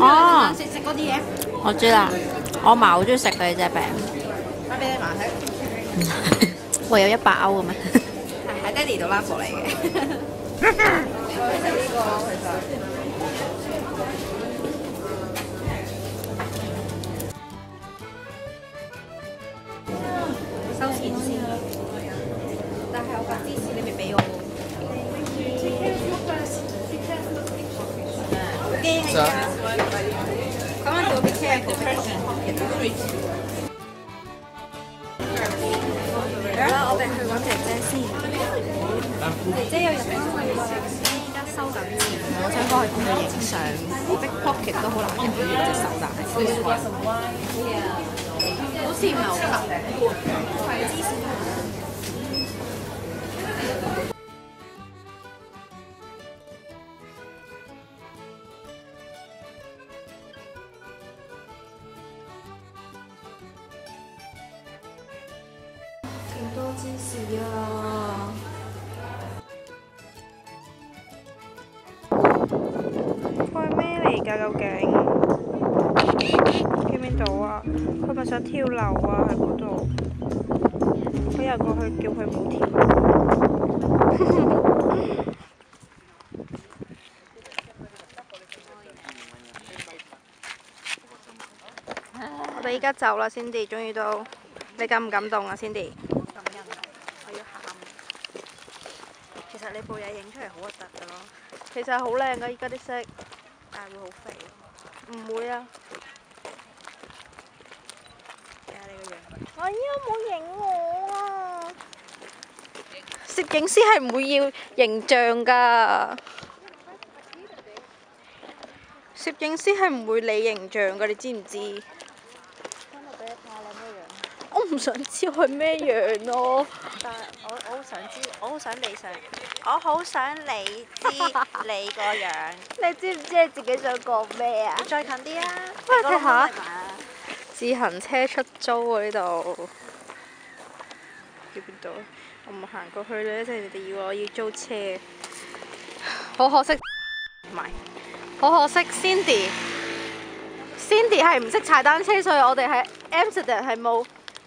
哦，食食嗰啲嘢，我知啦，我嫲好中意食佢隻餅，買俾你嫲睇。喂，有一百歐嘅咩？係喺爹哋度拉過嚟嘅。我 食呢個其實。驚啊！咁樣叫 be careful。好，我哋去揾姐姐先。姐姐有入翻去喎，依家收緊錢，我想幫佢同佢影相。Big pocket 都好難影到隻手，但係好似唔係好得。芝士多芝士啊！佢係咩嚟噶？究竟見唔見到啊？佢咪想跳樓啊？喺嗰度，我又過去叫佢唔跳。我哋依家走啦，Cindy，終於都，你感唔感動啊，Cindy？感人啊！我要喊。其實你部嘢影出嚟好核突㗎咯，其實好靚㗎，依家啲色，但係會好肥。唔會啊！睇下你個樣。哎呀，冇影我啊！攝影師係唔會要形象㗎，攝影師係唔會理形象㗎，你知唔知？今日俾你睇下你咩樣。我唔想知佢咩樣咯。但係我我好想知，我好想你想，我好想你知你個樣。你知唔知你自己想講咩啊你再近啲啊！喂睇下自行車出租啊！呢度喺邊度啊？我唔行過去咧，即係你哋要我要租車，好可惜，唔係，好可惜，Cindy。Cindy 係唔識踩單車，所以我哋喺 Amsterdam 係冇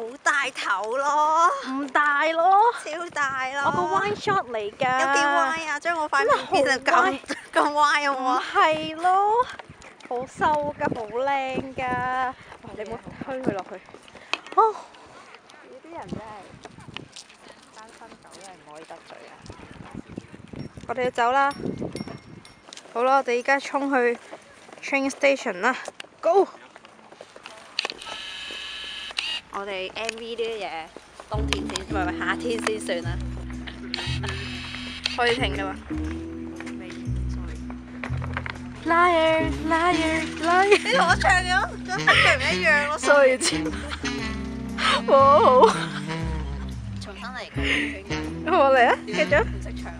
好大頭咯，唔大咯，超大咯。我個 wine shot 嚟㗎。有幾歪啊！將我塊面變成咁 咁歪好唔唔好啊？係咯，好瘦㗎，好靚㗎。哇你唔好推佢落去。哦，呢啲人真係單身狗，真係唔可以得罪啊！我哋要走啦。好啦，我哋而家衝去 train station 啦，Go！我哋 M V 呢啲嘢，冬天先，唔係唔係夏天先算啦。可以停㗎啦。未，sorry。Liar, liar, 你 liar。同我唱咗，個聲唔一樣咯。sorry，好好。重新嚟過，我嚟啊，繼續。唔識唱。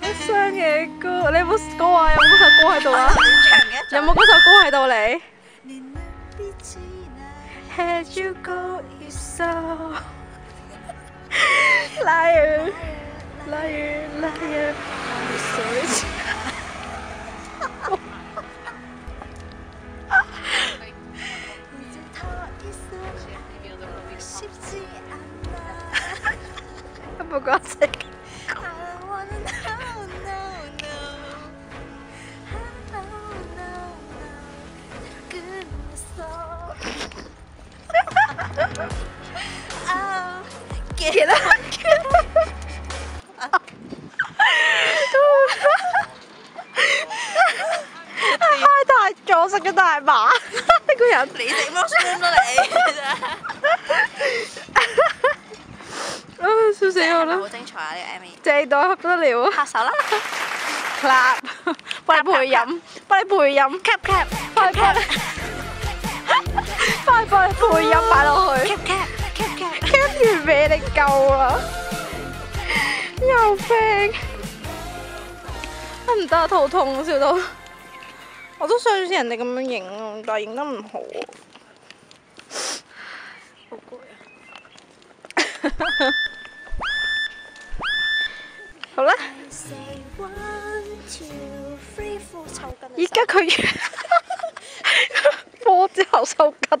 一雙嘅歌，你有冇歌啊？有冇嗰首歌喺度啊？有冇嗰首歌喺度你？Had you go is so liar, liar, liar. I'm sorry. 有冇講聲？記得開大咗，食嘅大麻，呢個人。你整乜酸啦你？啊！笑死我啦好！精彩啊！呢個 MV，正到不得了啊！拍手啦！clap，幫你配音，幫你配音，clap clap，幫你 clap，幫你幫你配音擺落去 clap 完俾你救啦，又飛，唔得肚痛笑到，我都想似人哋咁樣影啊，但係影得唔好，好攰啊！好啦，而家佢播 之後收筋，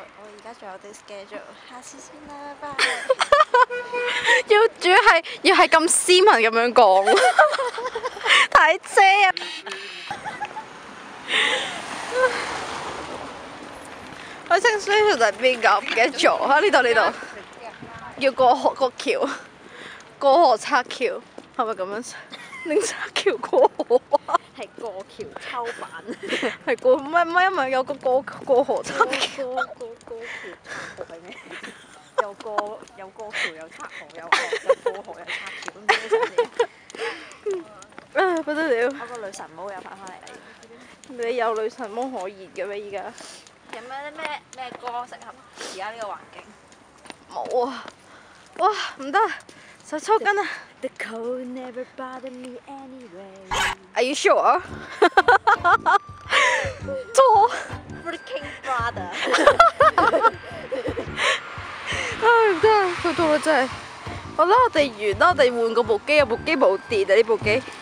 家仲有啲 schedule，下次先啦，拜。要主要係要係咁斯文咁樣講，太遮啊！我識呢條係邊個？唔記得咗啊！呢度呢度，要過河個橋，過河拆橋，係咪咁樣？拎拆橋過河啊？係過橋抽板。係過唔係唔係，因為有個過過河拆橋。過過過橋拆河係咩？有過有過橋有拆河有河有過河有拆橋咁咩意思？啊不得了！我個女神帽又翻返嚟啦。你有女神魔可言嘅咩？依家有咩咩咩歌適合而家呢個環境？冇啊！哇唔得，手抽筋啊 The cold never bothered me anyway. ！Are you sure？错。 Freaking brother. 唉唔得啊，佢到啦真系。好啦，我哋完啦，我哋换嗰部机，有部机冇电啊！呢部机。跟啊！